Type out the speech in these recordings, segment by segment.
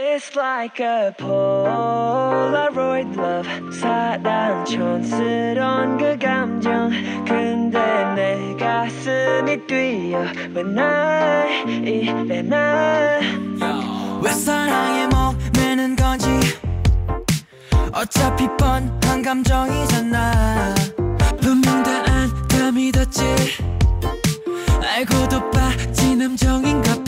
It's like a Polaroid love. 사랑 촌스러운 그 감정. 근데 내 가슴이 뛰어 왜날 이래 나왜 사랑에 목매는 건지? 어차피 뻔한 감정이잖아. 분명 다 안다 믿었지. 알고도 빠진 감정인가 봐.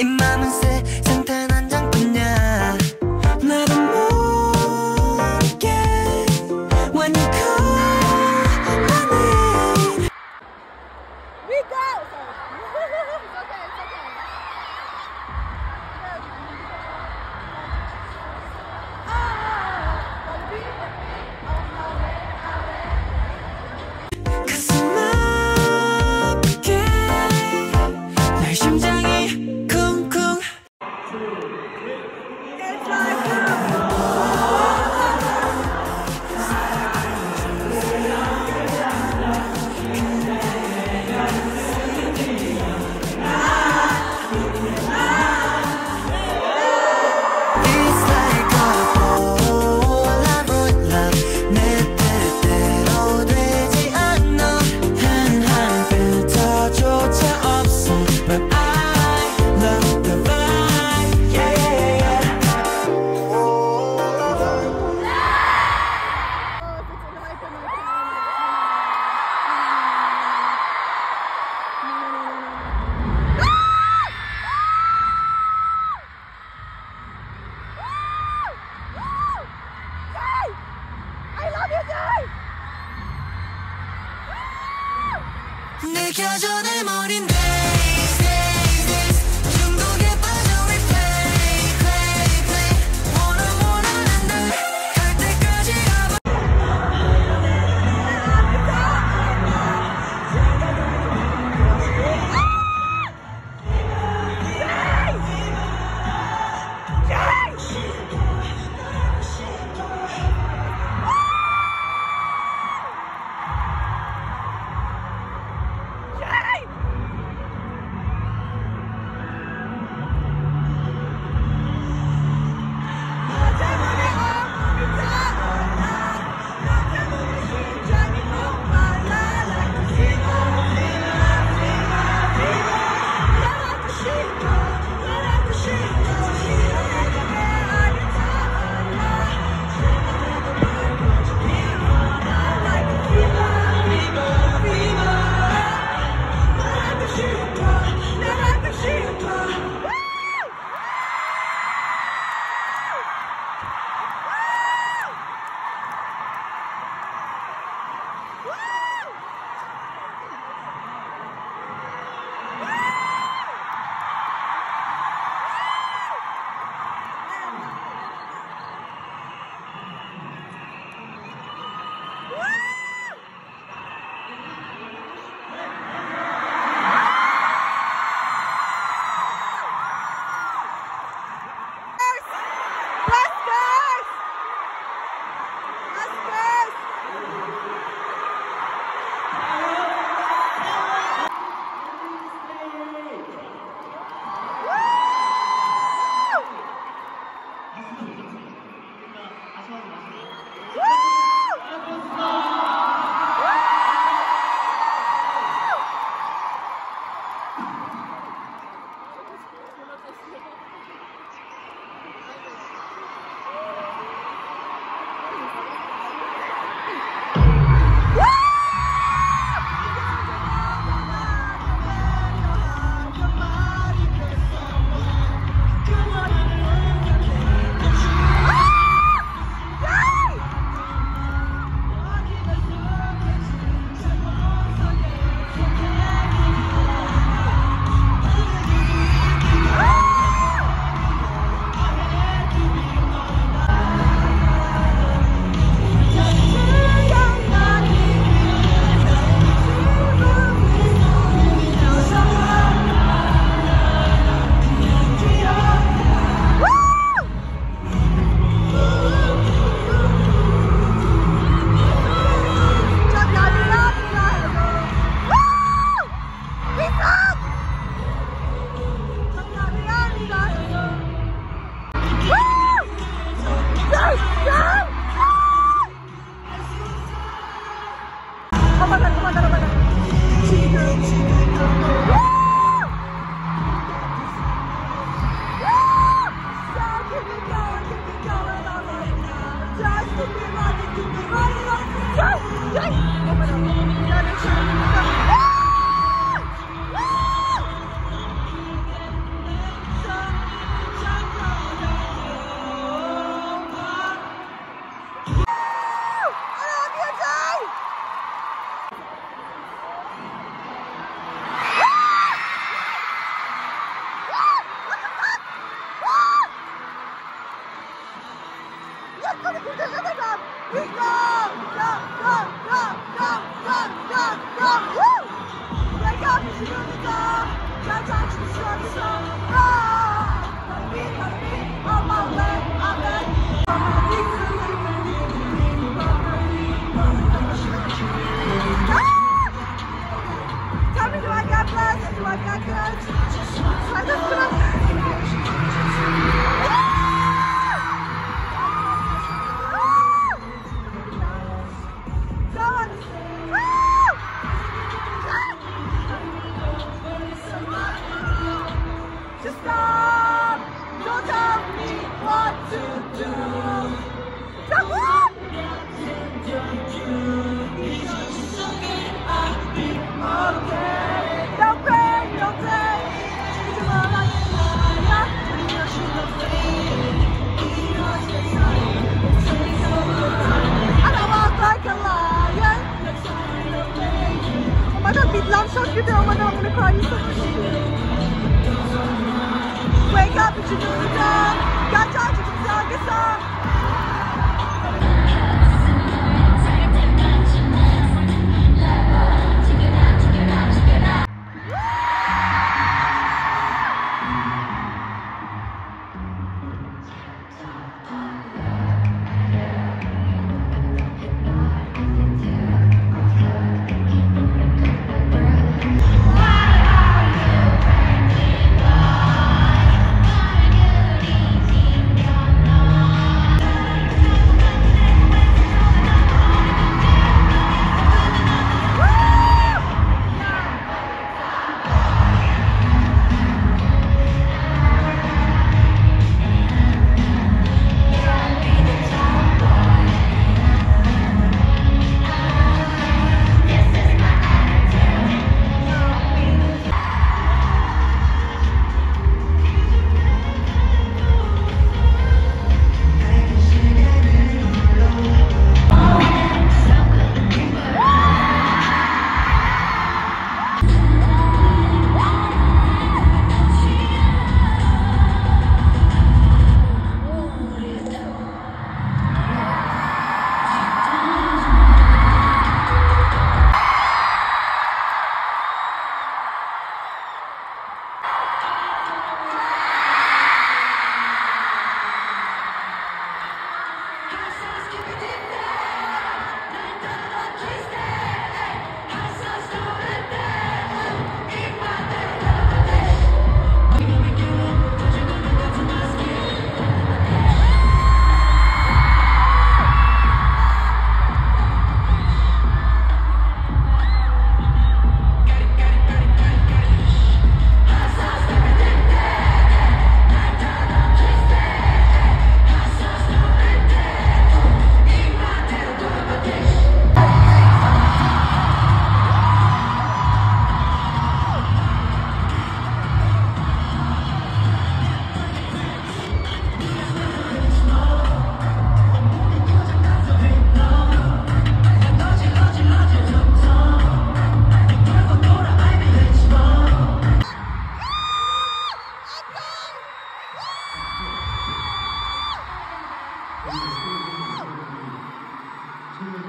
이 맘은 새 느껴져 내 머린데. Do I got blessed? Do I got good? I I'm gonna you. Wake up, it's your new job. 아